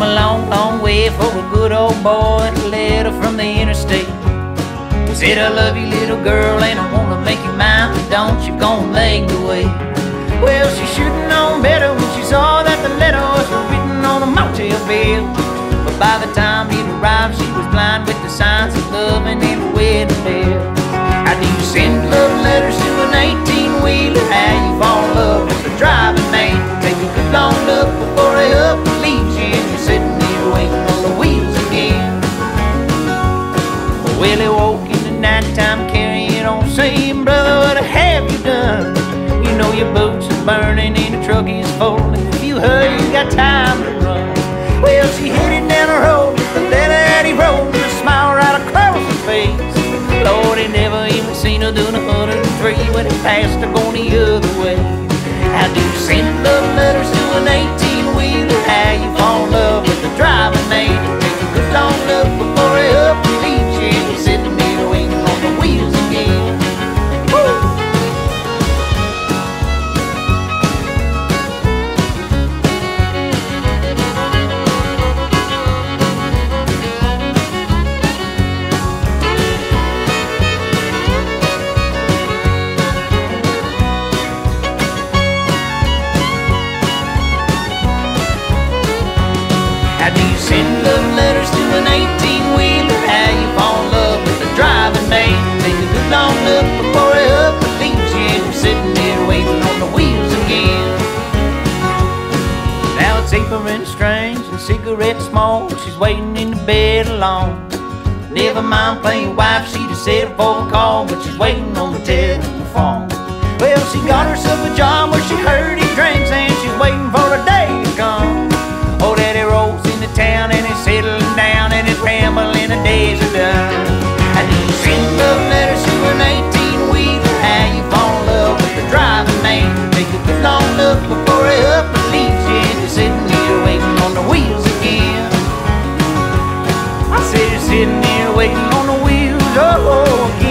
a long, long way for a good old boy to letter from the interstate. Said I love you, little girl, and I wanna make you mine, but don't you gonna make me wait. Well, she should've known better when she saw that the letter was written on a motel bill. But by the time Well, he woke in the nighttime carrying on, saying, Brother, what have you done? You know your boots are burning and the truck is full, if you hurry, you got time to run. Well, she headed down the road with the letter that he wrote, and a smile right across her face. Lord, he never even seen her doing a hundred and three when he passed her going the other way. How do you send love It's apron strings and cigarette smoke. She's waiting in the bed alone. Never mind playing wife, she just said a call, but she's waiting on the telephone. Well, she got herself a job where she heard sitting here waiting on the wheels, oh,